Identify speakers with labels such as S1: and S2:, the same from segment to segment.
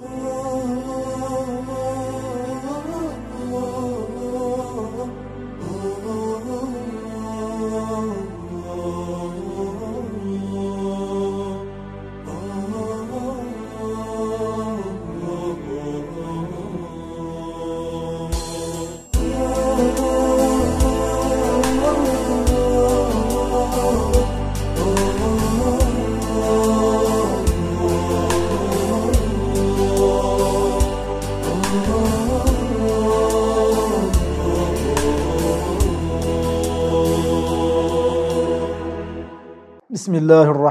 S1: Oh.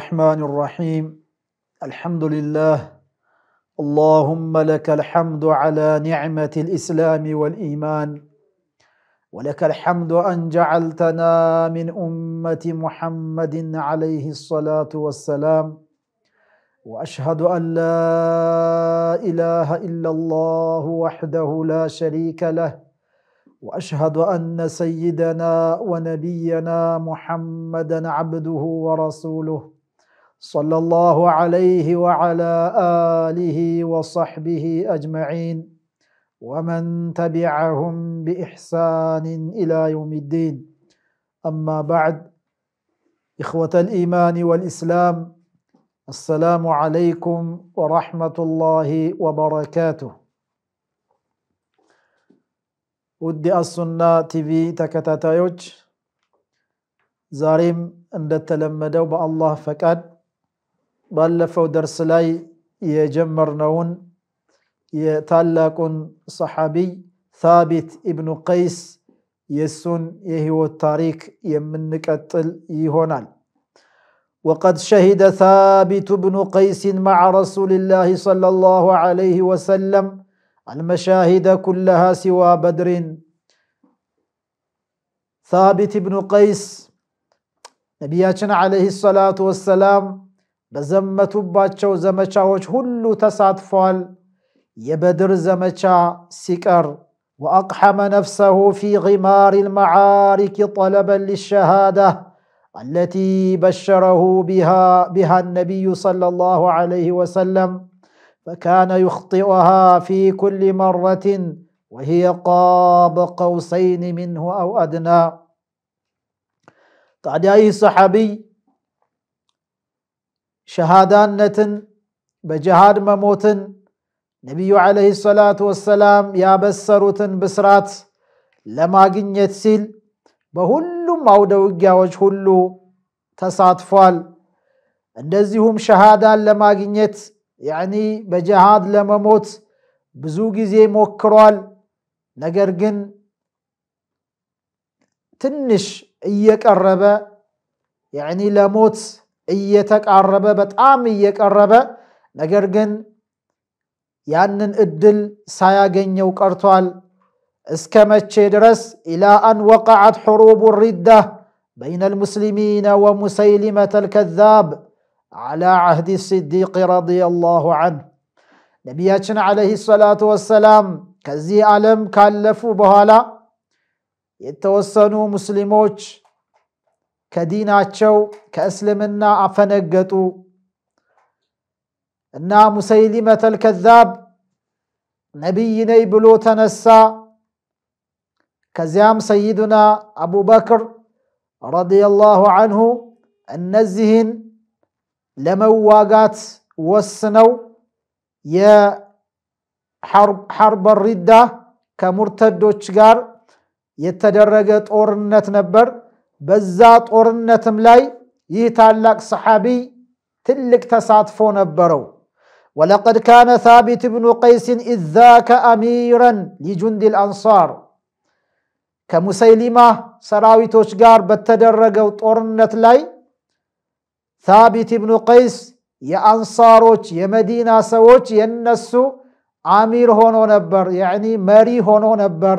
S1: الرحمن الرحيم. الحمد لله. اللهم لك الحمد على نعمة الإسلام والإيمان. ولك الحمد أن جعلتنا من أمة محمد عليه الصلاة والسلام. وأشهد أن لا إله إلا الله وحده لا شريك له. وأشهد أن سيدنا ونبينا محمدا عبده ورسوله. صلى الله عليه وعلى آله وصحبه أجمعين. ومن تبعهم بإحسان إلى يوم الدين. أما بعد إخوة الإيمان والإسلام السلام عليكم ورحمة الله وبركاته. ودي السنة تيفي تكتاتيوج زاريم عند التلمدو بألله فكاد ባለፈው ደርስ ላይ የጀመርነውን የታላቁን ሰሓቢይ ታቢት ኢብኑ ቀይስ የእሱን የህይወት ታሪክ የምንቀጥል ይሆናል وقد شهد ثابت بن قيس مع رسول الله صلى الله عليه وسلم المشاهد كلها سوى بدر ثابت بن قيس ነቢያችን ዓለይህ ሰላቱ ወሰላም በዘመቱባቸው ዘመቻዎች ሁሉ ተሳትፏል የበድር ዘመቻ ሲቀር وأقحم نفسه في غمار المعارك طلبا للشهادة التي بشره بها بها النبي صلى الله عليه وسلم فكان يخطئها في كل مرة وهي قاب قوسين منه أو أدنى ታዲያ ይህ ሰሓቢይ ሸሃዳነትን በጅሃድ መሞትን ነቢዩ ዓለይሂ ሰላቱ ወሰላም ያበሰሩትን ብስራት ለማግኘት ሲል በሁሉም አውደ ውጊያዎች ሁሉ ተሳትፏል እንደዚሁም ሸሃዳን ለማግኘት ያኒ በጅሃድ ለመሞት ብዙ ጊዜ ሞክሯል ነገር ግን ትንሽ እየቀረበ ያኒ ለሞት إيتك عربة بتعامي يك عربة نجرجن يانن الدل سياجن يوك أرطال اسكما تشيدرس إلى أن وقعت حروب الردة بين المسلمين ومسيلمة الكذاب على عهد الصديق رضي الله عنه نبياتنا عليه الصلاة والسلام كزي ألم كالفو بهالا يتوسنوا مسلموش ከዲናቸው ከእስልምና አፈነገጡ እና ሙሰይሊመተል ከዛብ ነቢይ ነይ ብሎ ተነሳ ከዚያም ሰይዱና አቡበክር ረዲየላሁ አንሁ እነዚህን ለመዋጋት ወስነው የሐርበ ሪዳ ከሙርተዶች ጋር የተደረገ ጦርነት ነበር በዛ ጦርነትም ላይ ይህ ታላቅ ሰሓቢይ ትልቅ ተሳትፎ ነበረው ወለቀድ ካነ ታቢት ብኑ ቀይስን ኢዝ ዛከ አሚረን ሊጁንድ ልአንሳር ከሙሰይሊማ ሰራዊቶች ጋር በተደረገው ጦርነት ላይ ታቢት ብኑ ቀይስ የአንሳሮች የመዲና ሰዎች የነሱ አሚር ሆኖ ነበር ያኒ መሪ ሆኖ ነበር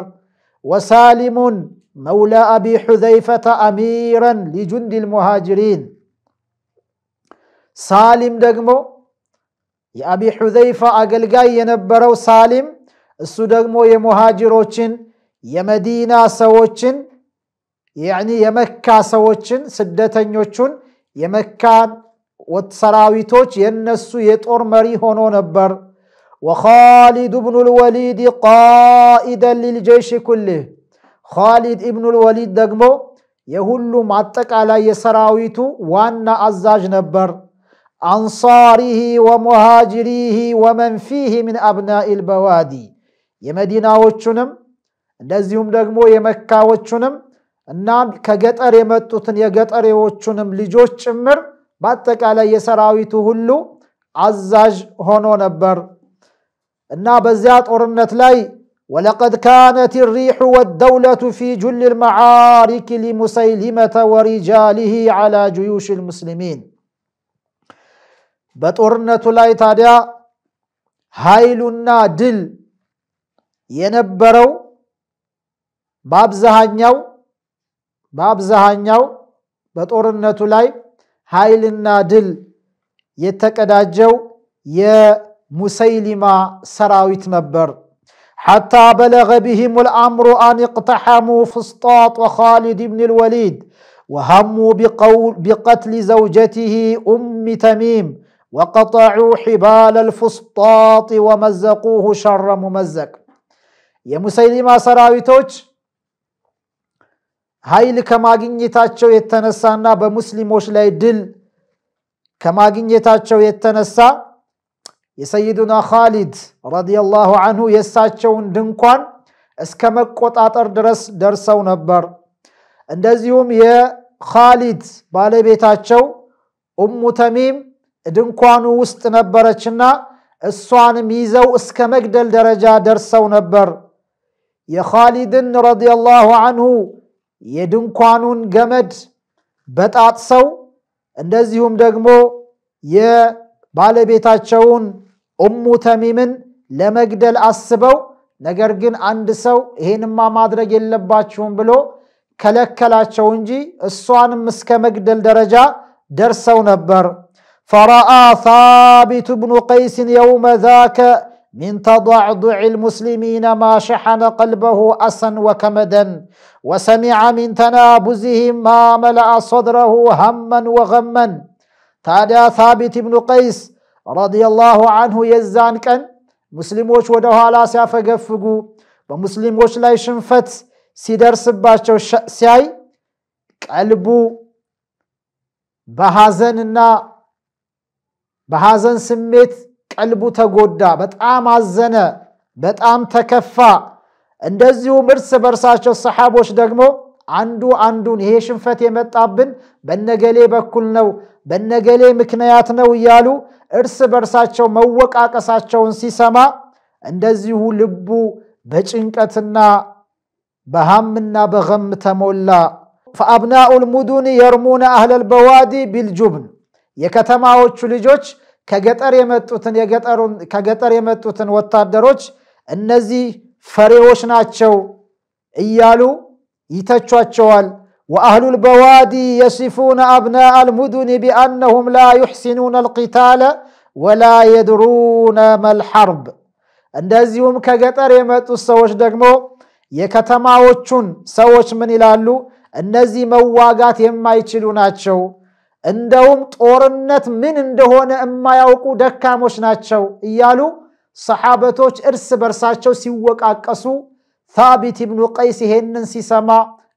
S1: ወሳሊሙን መውላ አቢ ሑዘይፈተ አሚረን ሊጁንድ ልሙሃጅሪን ሳሊም ደግሞ የአቢ ሑዘይፋ አገልጋይ የነበረው ሳሊም እሱ ደግሞ የሙሃጅሮችን የመዲና ሰዎችን ያኒ የመካ ሰዎችን ስደተኞቹን የመካ ሰራዊቶች የነሱ የጦር መሪ ሆኖ ነበር وخالد بن الوليد قائدا للجيش كله ኻሊድ ኢብኑል ወሊድ ደግሞ የሁሉም አጠቃላይ የሰራዊቱ ዋና አዛዥ ነበር። አንሳሪህ ወሙሃጅሪህ ወመንፊህ ምን አብናኢል በዋዲ የመዲናዎቹንም እንደዚሁም ደግሞ የመካዎቹንም እና ከገጠር የመጡትን የገጠሬዎቹንም ልጆች ጭምር በአጠቃላይ የሰራዊቱ ሁሉ አዛዥ ሆኖ ነበር እና በዚያ ጦርነት ላይ ወለቀድ ካነት ሪሑ ወደውለቱ ፊ ጁል ልመዓሪክ ሊሙሰይሊመተ ወሪጃሊህ ዓላ ጁዩሽ ልሙስሊሚን በጦርነቱ ላይ ታዲያ ኃይሉና ድል የነበረው በአብዛኛው በአብዛኛው በጦርነቱ ላይ ኃይልና ድል የተቀዳጀው የሙሰይሊማ ሰራዊት ነበር። ሐታ በለገ ቢህም ልአምሩ አን እቅተሐሙ ፍስጣጥ ወኻሊድ ብን ልወሊድ ወሀሙ ቢቀትሊ ዘውጀትህ ኡሚ ተሚም ወቀጠዑ ሒባለ ልፍስጣጥ ወመዘቁሁ ሸረ ሙመዘቅ የሙሰይሊማ ሰራዊቶች ኃይል ከማግኘታቸው የተነሳና በሙስሊሞች ላይ ድል ከማግኘታቸው የተነሳ የሰይዱና ካሊድ ረዲየላሁ አንሁ የእሳቸውን ድንኳን እስከ መቆጣጠር ድረስ ደርሰው ነበር። እንደዚሁም የካሊድ ባለቤታቸው ኡሙ ተሚም ድንኳኑ ውስጥ ነበረችና እሷንም ይዘው እስከ መግደል ደረጃ ደርሰው ነበር። የኻሊድን ረዲየላሁ አንሁ የድንኳኑን ገመድ በጣጥሰው እንደዚሁም ደግሞ የባለቤታቸውን ኡሙ ተሚምን ለመግደል አስበው ነገር ግን አንድ ሰው ይሄንማ ማድረግ የለባችሁም ብሎ ከለከላቸው እንጂ እሷንም እስከ መግደል ደረጃ ደርሰው ነበር። ፈረአ ሳቢቱ ብኑ ቀይስን የውመ ዛከ من تضعضع المسلمين ما شحن قلبه أسا وكمدا وسمع من تنابزهم ما ملأ صدره هما وغما تادى ثابت بن قيس ረዲየላሁ አንሁ የዛን ቀን ሙስሊሞች ወደ ኋላ ሲያፈገፍጉ በሙስሊሞች ላይ ሽንፈት ሲደርስባቸው ሲያይ ቀልቡ በሐዘንና በሐዘን ስሜት ቀልቡ ተጎዳ፣ በጣም አዘነ፣ በጣም ተከፋ። እንደዚሁም እርስ በርሳቸው ሰሓቦች ደግሞ አንዱ አንዱን ይሄ ሽንፈት የመጣብን በነገሌ በኩል ነው፣ በነገሌ ምክንያት ነው እያሉ እርስ በርሳቸው መወቃቀሳቸውን ሲሰማ እንደዚሁ ልቡ በጭንቀትና በሃምና በገም ተሞላ። ፈአብናኡ ልሙዱን የርሙነ አህለል በዋዲ ቢልጁብን የከተማዎቹ ልጆች ከገጠር የመጡትን ከገጠር የመጡትን ወታደሮች እነዚህ ፈሬዎች ናቸው እያሉ ይተቿቸዋል። وأهل البوادي يصفون أبناء المدن بأنهم لا يحسنون القتال ولا يدرون ما الحرب عندزيوم كغطر يمطو سوچ دغمو يكتماوچون سوچ من يلالو انزي مواغات يما يچلو ناتشو اندوم طورنت من اندهونه اما ياوقو دكاموش ناتشو يالو صحابتوچ ارس برساچو سيوقاقسو ታቢት ብኑ ቀይስ ይሄንን ሲሰማ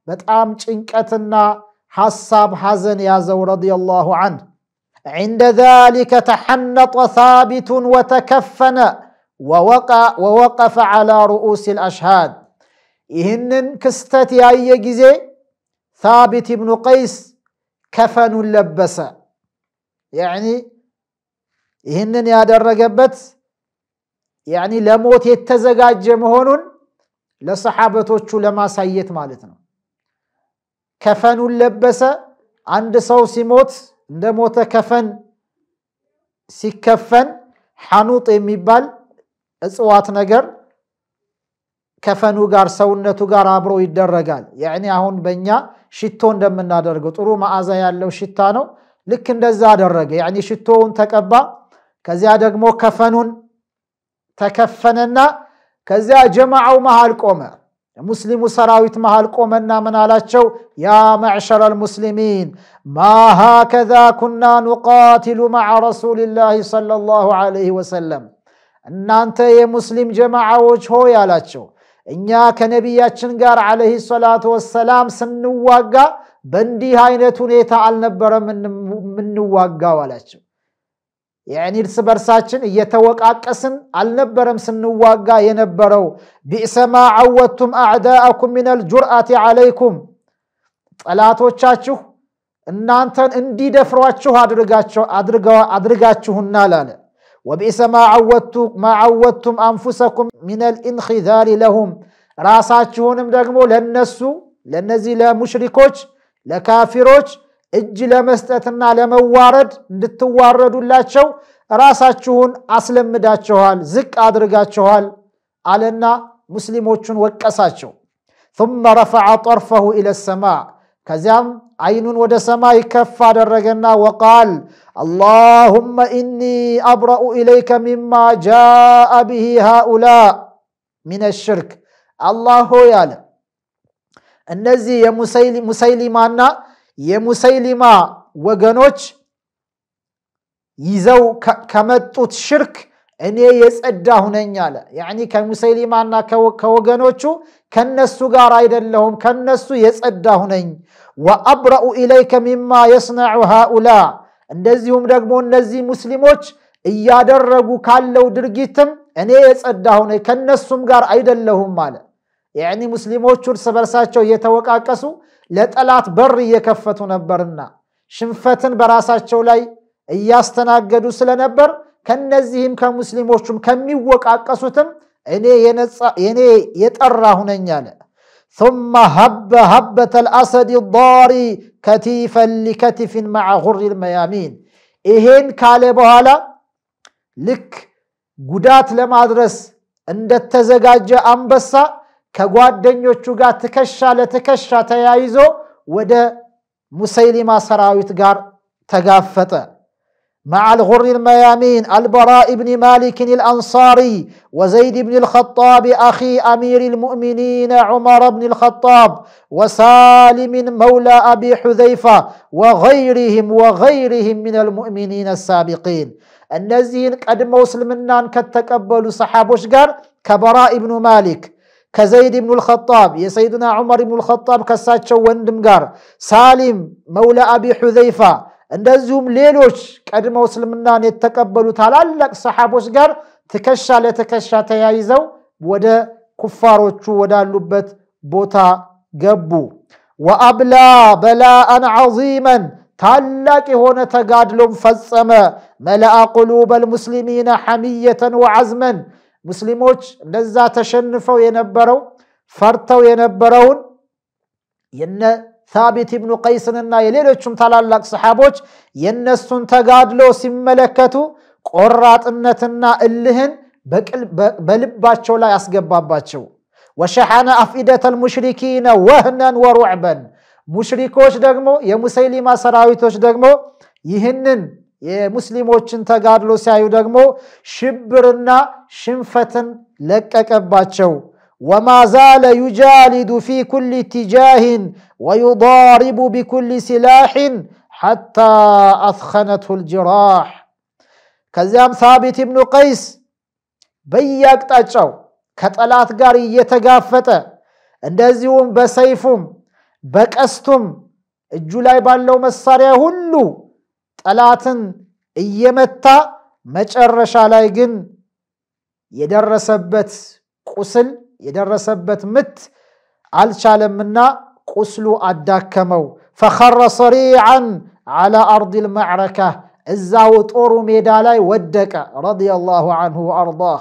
S1: በጣም ጭንቀትና ሐሳብ ሐዘን ያዘው ረዲየላሁ ዐንህ። ዕንደ ዛሊከ ተሐነጠ ታቢቱን ወተከፈነ ወወቀፈ ዐላ ሩኡስ ልአሽሃድ። ይህንን ክስተት ያየ ጊዜ ታቢት ብኑ ቀይስ ከፈኑን ለበሰ። ያኒ ይህንን ያደረገበት ያኒ ለሞት የተዘጋጀ መሆኑን ለሰሓበቶቹ ለማሳየት ማለት ነው። ከፈኑን ለበሰ። አንድ ሰው ሲሞት እንደ ሞተ ከፈን ሲከፈን ሐኑጥ የሚባል እጽዋት ነገር ከፈኑ ጋር ሰውነቱ ጋር አብሮ ይደረጋል። ያኒ አሁን በእኛ ሽቶ እንደምናደርገው ጥሩ መዓዛ ያለው ሽታ ነው። ልክ እንደዛ አደረገ። ያኒ ሽቶውን ተቀባ። ከዚያ ደግሞ ከፈኑን ተከፈነና ከዚያ ጀማዓው መሃል ቆመ። ሙስሊሙ ሰራዊት መሃል ቆመና ምን አላቸው? ያ መዕሸረ ልሙስሊሚን ማ ሃከዛ ኩና ኑቃትሉ መዓ ረሱሊላህ ሰለላሁ ዐለይሂ ወሰለም። እናንተ የሙስሊም ጀማዓዎች ሆይ አላቸው እኛ ከነቢያችን ጋር ዓለይሂ ሰላቱ ወሰላም ስንዋጋ በእንዲህ አይነት ሁኔታ አልነበረም የምንዋጋው አላቸው። ያኒ እርስ በርሳችን እየተወቃቀስን አልነበረም ስንዋጋ የነበረው። ቢእሰማ ዓወድቱም አዕዳአኩም ሚነል ጁርአቲ ዓለይኩም ጠላቶቻችሁ እናንተን እንዲደፍሯችሁ አድርጋችሁናል አለ። ወቢእሰማ ዓወድቱም አንፉሰኩም ሚነል ኢንኺዛሪ ለሁም ራሳችሁንም ደግሞ ለነሱ ለነዚህ ለሙሽሪኮች ለካፊሮች እጅ ለመስጠትና ለመዋረድ እንድትዋረዱላቸው ራሳችሁን አስለምዳችኋል፣ ዝቅ አድርጋችኋል አለና ሙስሊሞቹን ወቀሳቸው። ثم رفع طرفه إلى السماء ከዚያም አይኑን ወደ ሰማይ ከፍ አደረገና ወቃል አላሁመ ኢኒ አብረኡ ኢለይከ ሚማ ጃአ ብሂ ሃኡላ ሚነ ሽርክ አላህ ሆይ አለ እነዚህ የሙሰይሊማና የሙሰይሊማ ወገኖች ይዘው ከመጡት ሽርክ እኔ የጸዳሁ ነኝ አለ። ያኒ ከሙሰይሊማና ከወገኖቹ ከነሱ ጋር አይደለሁም፣ ከነሱ የጸዳሁ ነኝ። ወአብረኡ ኢለይከ ሚማ የስነዑ ሃኡላ እንደዚሁም ደግሞ እነዚህ ሙስሊሞች እያደረጉ ካለው ድርጊትም እኔ የጸዳሁ ነኝ፣ ከነሱም ጋር አይደለሁም አለ። ያኒ ሙስሊሞቹ እርስ በርሳቸው እየተወቃቀሱ ለጠላት በር እየከፈቱ ነበርና ሽንፈትን በራሳቸው ላይ እያስተናገዱ ስለነበር ከነዚህም ከሙስሊሞቹም ከሚወቃቀሱትም እኔ የጠራሁ ነኝ አለ። ثم هب هبة الأسد الضاري كتيفا لكتف مع غر الميامين ይሄን ካለ በኋላ ልክ ጉዳት ለማድረስ እንደተዘጋጀ አንበሳ ከጓደኞቹ ጋር ትከሻ ለትከሻ ተያይዞ ወደ ሙሰይሊማ ሰራዊት ጋር ተጋፈጠ። مع الغر الميامين البراء بن مالك الأنصاري وزيد بن الخطاب أخي أمير المؤمنين عمر بن الخطاب وسالم مولى أبي حذيفة وغيرهم وغيرهم من المؤمنين السابقين النزين قد مسلمنا كتقبلوا صحابوش قال كبراء بن مالك ከዘይድ ብኑ ልኸጣብ የሰይድና ዑመር ብኑ ልኸጣብ ከሳቸው ወንድም ጋር ሳሊም መውላ አቢ ሑዘይፋ እንደዚሁም ሌሎች ቀድመው እስልምናን የተቀበሉ ታላላቅ ሰሓቦች ጋር ትከሻ ለትከሻ ተያይዘው ወደ ኩፋሮቹ ወዳሉበት ቦታ ገቡ። ወአብላ በላአን ዐዚመን ታላቅ የሆነ ተጋድሎም ፈጸመ። መለአ ቁሉበ ልሙስሊሚነ ሐሚየተን ወዐዝመን ሙስሊሞች እንደዛ ተሸንፈው የነበረው ፈርተው የነበረውን የነ ሳቢት ብኑ ቀይስንና የሌሎቹም ታላላቅ ሰሓቦች የነሱን ተጋድሎ ሲመለከቱ ቆራጥነትና እልህን በልባቸው ላይ አስገባባቸው። ወሸሐነ አፍኢደተ ልሙሽሪኪነ ወህነን ወሩዕበን ሙሽሪኮች ደግሞ የሙሰይሊማ ሰራዊቶች ደግሞ ይህንን የሙስሊሞችን ተጋድሎ ሲያዩ ደግሞ ሽብርና ሽንፈትን ለቀቀባቸው። ወማ ዛለ ዩጃሊዱ ፊ ኩል ኢትጃህን ወዩዳሪቡ ቢኩል ሲላሕን ሐታ አስኸነትሁ ልጅራሕ። ከዚያም ሳቢት ብኑ ቀይስ በየአቅጣጫው ከጠላት ጋር እየተጋፈጠ እንደዚሁም በሰይፉም በቀስቱም እጁ ላይ ባለው መሳሪያ ሁሉ ጠላትን እየመታ መጨረሻ ላይ ግን የደረሰበት ቁስል የደረሰበት ምት አልቻለምና ቁስሉ አዳከመው። ፈኸረ ሰሪዓን ዓላ አርድ ልመዕረካ እዛው ጦሩ ሜዳ ላይ ወደቀ። ረዲየላሁ አንሁ ወአርዳህ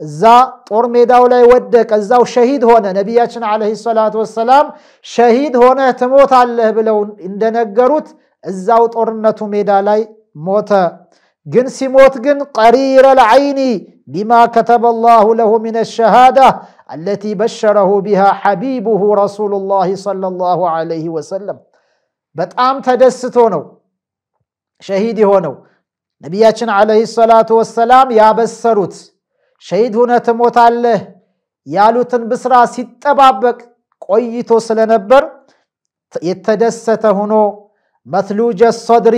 S1: እዛ ጦር ሜዳው ላይ ወደቀ። እዛው ሸሂድ ሆነ። ነቢያችን ዓለይሂ ሰላቱ ወሰላም ሸሂድ ሆነህ ትሞታለህ ብለው እንደነገሩት እዛው ጦርነቱ ሜዳ ላይ ሞተ። ግን ሲሞት ግን ቀሪረ ልዐይኒ ቢማ ከተበ ላሁ ለሁ ምን ሸሃዳ አለቲ በሸረሁ ቢሃ ሐቢቡሁ ረሱሉላህ ሰለላሁ ዐለይሂ ወሰለም። በጣም ተደስቶ ነው ሸሂድ የሆነው። ነቢያችን ዓለይሂ ሰላቱ ወሰላም ያበሰሩት ሸሂድ ሁነ ትሞታለህ ያሉትን ብስራ ሲጠባበቅ ቆይቶ ስለነበር የተደሰተ ሆኖ መትሉጀ ሶድሪ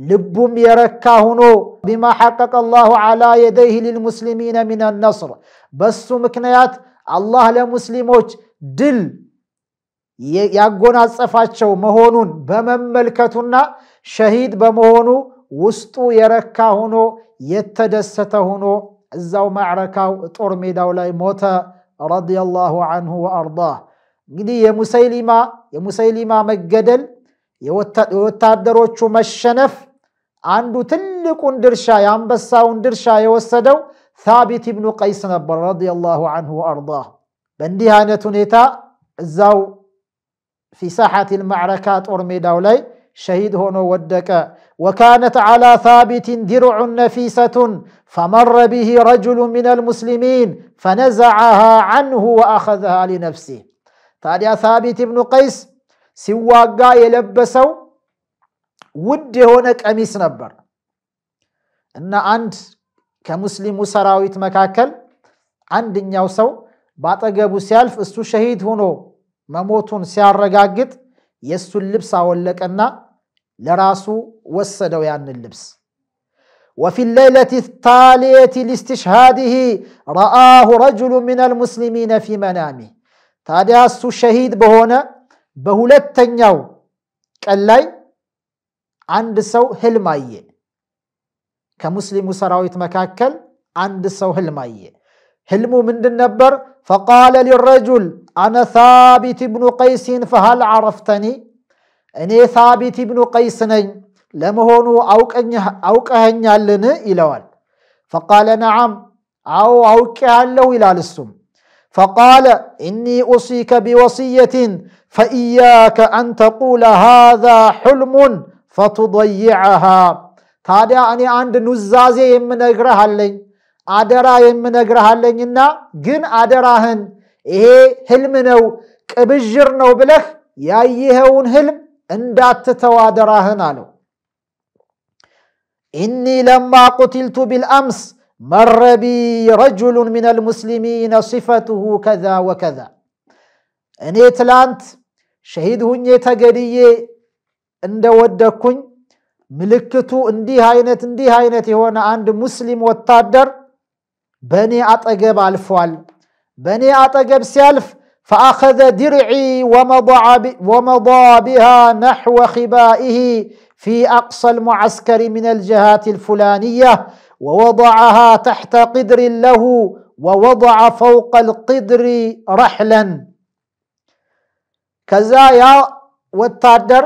S1: ልቡም የረካ ሆኖ ቢማ ሐቀቀ አላሁ ዓላ የደይህ ሊልሙስሊሚነ ሚን ነስር በሱ ምክንያት አላህ ለሙስሊሞች ድል ያጎናጸፋቸው መሆኑን በመመልከቱና ሸሂድ በመሆኑ ውስጡ የረካ ሆኖ የተደሰተ ሆኖ እዛው ማዕረካው ጦር ሜዳው ላይ ሞተ ረዲየላሁ አንሁ ወአርዳህ። እንግዲህ የሙሰይሊማ የሙሰይሊማ መገደል የወታደሮቹ መሸነፍ አንዱ ትልቁን ድርሻ የአንበሳውን ድርሻ የወሰደው ሳቢት ብኑ ቀይስ ነበር ረዲየላሁ አንሁ ወአርዳህ። በእንዲህ አይነት ሁኔታ እዛው ፊ ሳሐት ልማዕረካ ጦር ሜዳው ላይ ሸሂድ ሆኖ ወደቀ። ወካነት ዓላ ሳቢትን ድርዑን ነፊሰቱን ፈመረ ብሂ ረጅሉ ምን ልሙስሊሚን ፈነዘዐሃ ዐንሁ ወአኸዘሃ ሊነፍሲህ። ታዲያ ሳቢት ብኑ ቀይስ ሲዋጋ የለበሰው ውድ የሆነ ቀሚስ ነበር እና አንድ ከሙስሊሙ ሰራዊት መካከል አንድኛው ሰው ባጠገቡ ሲያልፍ እሱ ሸሂድ ሆኖ መሞቱን ሲያረጋግጥ የእሱን ልብስ አወለቀና ለራሱ ወሰደው ያንን ልብስ። ወፊ ሌይለት ታሊየት ሊስትሽሃድህ ረአሁ ረጅሉ ምን ልሙስሊሚነ ፊ መናሚህ። ታዲያ እሱ ሸሂድ በሆነ በሁለተኛው ቀን ላይ አንድ ሰው ህልም አየ። ከሙስሊሙ ሰራዊት መካከል አንድ ሰው ህልም አየ። ህልሙ ምንድን ነበር? ፈቃለ ሊረጁል አነ ሳቢት ብኑ ቀይሲን ፈሃል ዓረፍተኒ፣ እኔ ሳቢት ብኑ ቀይስ ነኝ፣ ለመሆኑ አውቀኸኛልን? ይለዋል። ፈቃለ ነዓም፣ አዎ አውቄሃለሁ ይላል እሱም። فقال إني أوصيك بوصية فإياك أن تقول هذا حلم فتضيعها. تادي أني عند نزازي من أجرها لين أدرا من أجرها لين جن أدراهن إيه حلمنو كبجرنو بلخ يا يهون حلم اندات تتوادراهن علو إني لما قتلت بالأمس مر بي رجل من المسلمين صفته كذا وكذا. اني تلانت شهيد هني تغدي اند ودكن ملكتو اندي هاينت اندي هاينت هنا عند مسلم وتادر بني اطغب الفوال بني اطغب سيالف فاخذ درعي ومضى ومضى بها نحو خبائه في اقصى المعسكر من الجهات الفلانيه ووضعها تحت قدر له ووضع فوق القدر رحلا. كذا يا وتادر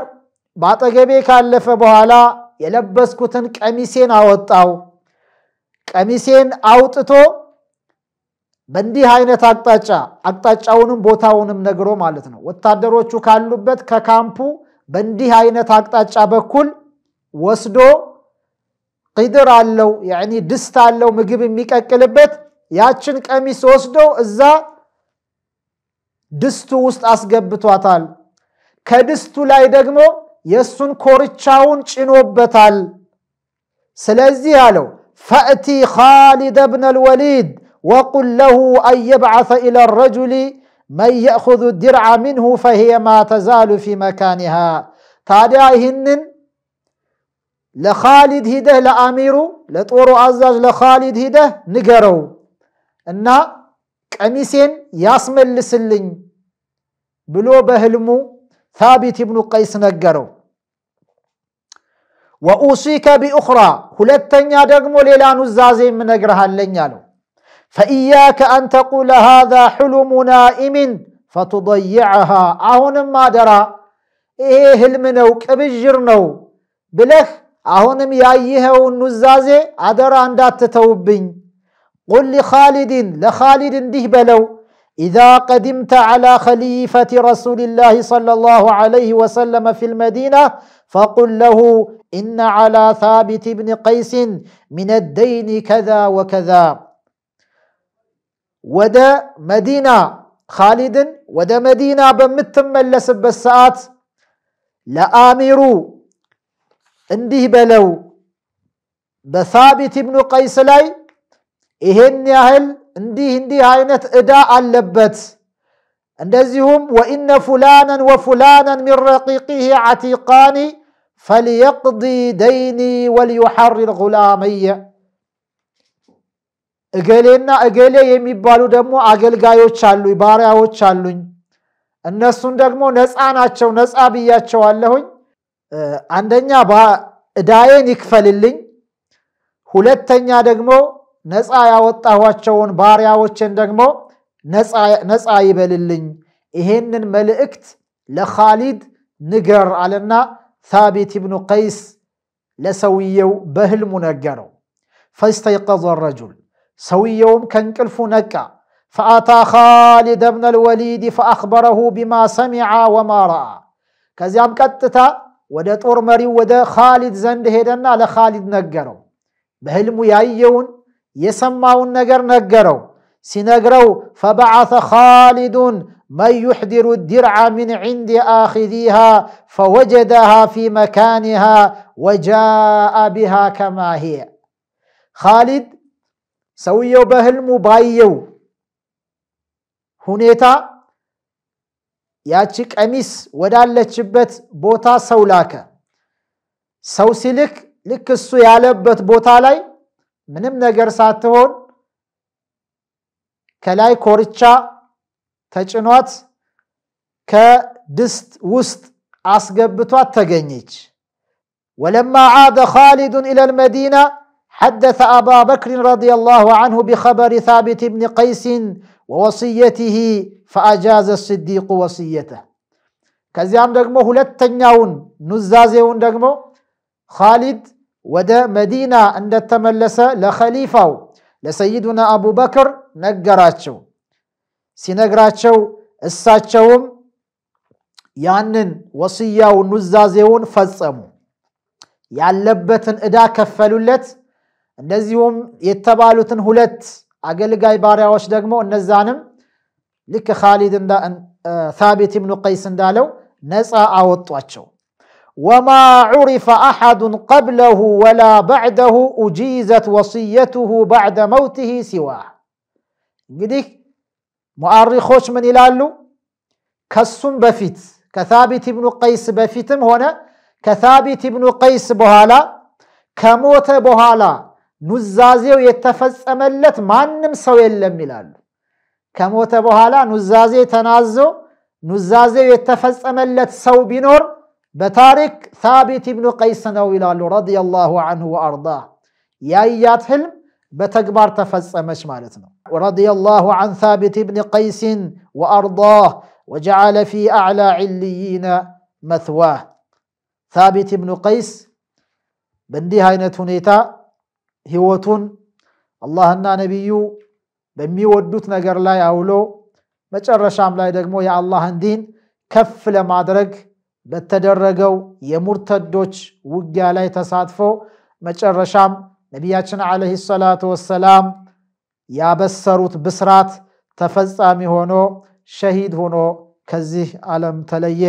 S1: باطجبي كالف بهالا يلبس كتن كميسين اوطاو كميسين اوتتو بندي هاي نتاكتاشا اكتاشا ونم بوتا ونم نجرو مالتنا وتادر وشو كالوبت ككامبو بندي هاي نتاكتاشا بكل وسدو قدر اللو يعني دست اللو مجيب ميك أكلبت ياتشن كامي سوسدو إزا دستو وست أسجب بتواتال كدستو لاي دقمو يسون كوريتشاون چنو بتال سلازي هالو فأتي خالد ابن الوليد وقل له أن يبعث إلى الرجل من يأخذ الدرع منه فهي ما تزال في مكانها تادي هنن لخالد هده لأميرو لتورو عزاج لخالد هده نقرو إن كميسين ياسمل لسلين بلو بهلمو ثابت ابن قيس نقرو وأوصيك بأخرى هلتن يا دقمو ليلان الزازين من أقرها اللينيالو فإياك أن تقول هذا حلم نائم فتضيعها أهون ما درا إيه المنو كبجرنو بلخ አሁንም ያየኸውን ኑዛዜ አደራ እንዳትተውብኝ። ቁል ሊኻሊድን ለኻሊድ እንዲህ በለው ኢዛ ቀድምተ ዓላ ኸሊፈት ረሱልላህ ሰለላሁ ዐለይሂ ወሰለም ፊል መዲና ፈቁል ለሁ ኢነ ዓላ ሳቢት ብን ቀይስን ሚን ደይን ከዛ ወከዛ። ወደ መዲና ኻሊድን ወደ መዲና በምትመለስበት ሰዓት ለአሚሩ እንዲህ በለው በሳቢት ብኑ ቀይስ ላይ ይሄን ያህል እንዲህ እንዲህ አይነት ዕዳ አለበት። እንደዚሁም ወኢነ ፉላናን ወፉላናን ሚን ረቂቂህ ዓቲቃኒ ፈልየቅዲ ደይኒ ወልዩሐሪር ጉላመየ እገሌና እገሌ የሚባሉ ደግሞ አገልጋዮች አሉኝ፣ ባሪያዎች አሉኝ። እነሱን ደግሞ ነፃ ናቸው፣ ነፃ ብያቸዋለሁኝ። አንደኛ እዳዬን ይክፈልልኝ፣ ሁለተኛ ደግሞ ነፃ ያወጣኋቸውን ባሪያዎችን ደግሞ ነፃ ይበልልኝ። ይሄንን መልእክት ለኻሊድ ንገር አለና ሳቢት ብኑ ቀይስ ለሰውየው በህልሙ ነገረው። ፈስተይቀዘ ረጁል ሰውየውም ከእንቅልፉ ነቃ። ፈአታ ኻሊድ ብነ ልወሊድ ፈአኽበረሁ ቢማ ሰሚዐ ወማ ረአ። ከዚያም ቀጥታ ወደ ጦር መሪው ወደ ኻሊድ ዘንድ ሄደና ለኻሊድ ነገረው። በህልሙ ያየውን የሰማውን ነገር ነገረው። ሲነግረው ፈበዓተ ኻሊዱን መን ዩሕዲሩ ድርዓ ምን ዕንድ አኺዚሃ ፈወጀደሃ ፊ መካኒሃ ወጃአ ቢሃ ከማ ሂየ። ኻሊድ ሰውየው በህልሙ ባየው ሁኔታ ያቺ ቀሚስ ወዳለችበት ቦታ ሰው ላከ። ሰው ሲልክ ልክ እሱ ያለበት ቦታ ላይ ምንም ነገር ሳትሆን ከላይ ኮርቻ ተጭኗት ከድስት ውስጥ አስገብቷት ተገኘች። ወለማ ዓደ ኻሊዱን ኢላ ልመዲና ሐደተ አባ በክርን ረዲየላሁ አንሁ ቢኸበሪ ሳቢት ብኒ ቀይሲን ወወስየትህ ፈአጃዘ ስዲቁ ወስየተህ። ከዚያም ደግሞ ሁለተኛውን ኑዛዜውን ደግሞ ኻሊድ ወደ መዲና እንደተመለሰ ለኸሊፋው ለሰይዱና አቡበክር ነገራቸው። ሲነግራቸው እሳቸውም ያንን ወስያው ኑዛዜውን ፈጸሙ። ያለበትን ዕዳ ከፈሉለት። እንደዚሁም የተባሉትን ሁለት አገልጋይ ባሪያዎች ደግሞ እነዛንም ልክ ኻሊድ ሳቢት ብኑ ቀይስ እንዳለው ነፃ አወጧቸው። ወማ ዑሪፈ አሐዱን ቀብለሁ ወላ ባዕደሁ ኡጂዘት ወስየቱሁ ባዕደ መውትህ ሲዋህ። እንግዲህ ሙአሪኾች ምን ይላሉ? ከሱም በፊት ከሳቢት ብኑ ቀይስ በፊትም ሆነ ከሳቢት ብኑ ቀይስ በኋላ ከሞተ በኋላ ኑዛዜው የተፈጸመለት ማንም ሰው የለም ይላሉ። ከሞተ በኋላ ኑዛዜ ተናዞ ኑዛዜው የተፈጸመለት ሰው ቢኖር በታሪክ ሳቢት ብኑ ቀይስ ነው ይላሉ ረዲየላሁ አንሁ ወአርዳህ። ያያት ህልም በተግባር ተፈጸመች ማለት ነው። ረዲየላሁ አን ሳቢት ብን ቀይስን ወአርዳህ ወጀዓለ ፊ አዕላ ዕልይነ መትዋህ። ሳቢት ብኑ ቀይስ በእንዲህ አይነት ሁኔታ ህይወቱን አላህና ነቢዩ በሚወዱት ነገር ላይ አውሎ መጨረሻም ላይ ደግሞ የአላህን ዲን ከፍ ለማድረግ በተደረገው የሙርተዶች ውጊያ ላይ ተሳትፎ መጨረሻም ነቢያችን ዓለይሂ ሰላቱ ወሰላም ያበሰሩት ብስራት ተፈጻሚ ሆኖ ሸሂድ ሆኖ ከዚህ ዓለም ተለየ።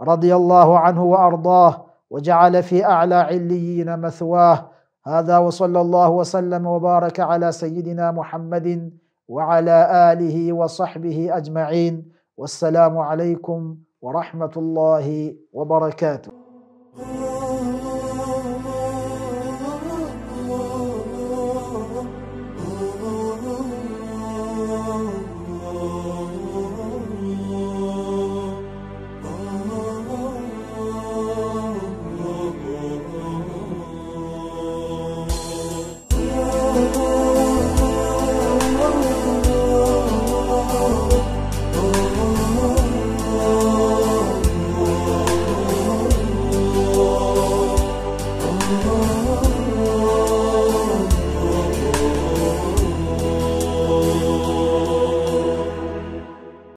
S1: ረዲየላሁ አንሁ ወአርዳህ ወጀዓለ ፊ አዕላ ዕልይነ መስዋህ هذا وصلى الله وسلم وبارك على سيدنا محمد وعلى آله وصحبه أجمعين. والسلام عليكم ورحمة الله وبركاته.